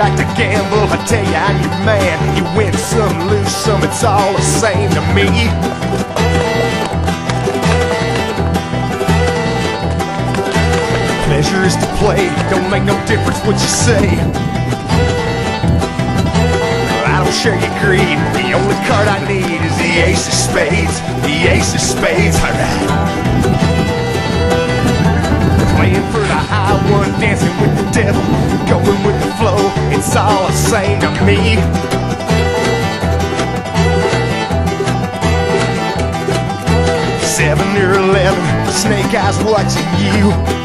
like to gamble, I tell you I'm your man. You win some, lose some, it's all the same to me. Pleasure is to play, don't make no difference what you say. I don't share your greed. The only card I need is the ace of spades. The ace It's all the same to me. Seven or eleven, snake eyes watching you.